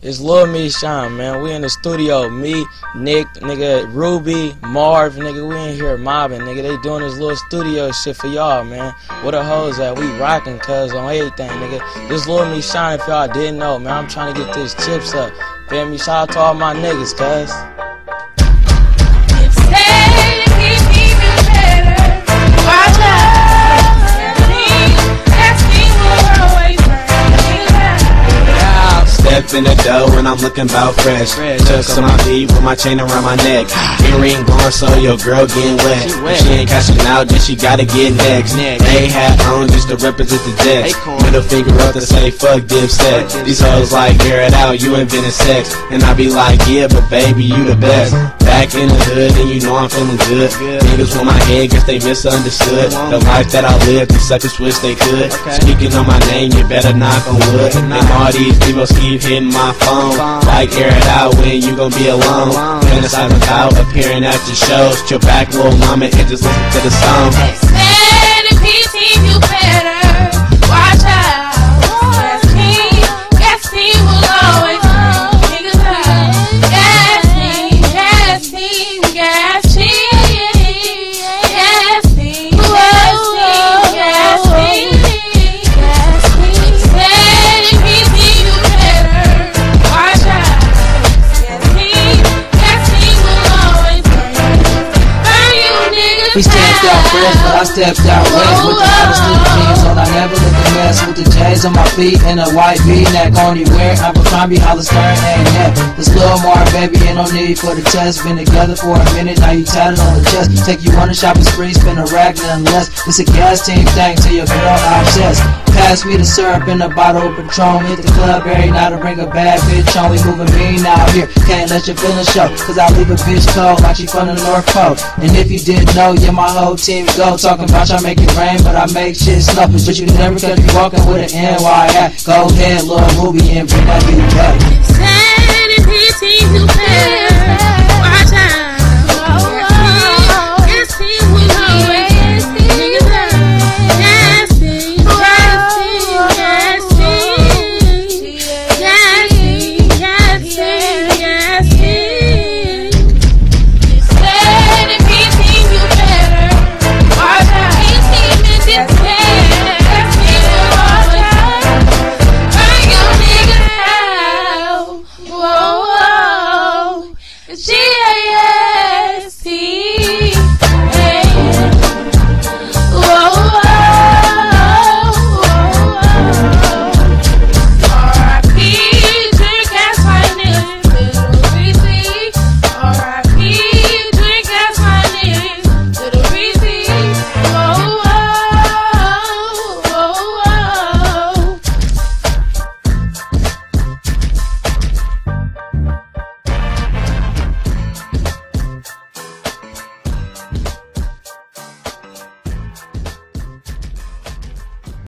It's Lil Me Shine, man. We in the studio. Me, Nick, nigga, Ruby, Marv, nigga. We in here mobbing, nigga. They doing this little studio shit for y'all, man. What the hoes at? We rocking, cuz, on everything, nigga. This Lil Me Shine, if y'all didn't know, man. I'm trying to get this chips up. Feel me? Shout out to all my niggas, cuz. In the dough and I'm looking bout fresh. Just on my feet with my chain around my neck. Earring gone, so your girl getting wet. If she ain't cashing out, then she gotta get next. They hat on just to represent the Jets. Middle finger up to say fuck dipset. These hoes like air it out, you invented sex. And I be like, yeah, but baby, you the best. Back in the hood, and you know I'm feeling good. Niggas want my head, guess they misunderstood. The life that I live, these suckers wish they could. Speaking on my name, you better knock on wood. And all these people keep hitting my phone. Like air it out when you gon' be alone. Fantasize about appearing at your shows. Chill back, little mama, and just listen to the song. Said in PC, you better He stepped out fresh, but I stepped out west with the understood jeans on. I never look a mess with the J's on my feet and a white V-neck. Only wear Abercrombie, Hollister, and yeah. This little more baby, ain't no need for the test. Been together for a minute, now you tatted on the chest. Take you on a shopping spree, spend a rag, none less. It's a gas team thing to your girl, I'm obsessed. Pass me the syrup in a bottle of Patron. Hit the club every night to bring a bad bitch on. We moving mean out here. Can't let your feelings show. Cause I leave a bitch cold like she from the North Pole. And if you didn't know, yeah, my whole team go. Talking about y'all make it rain, but I make shit snow. But you never catch me walking with an NY hat. Go ahead, little movie, and bring that bitch back.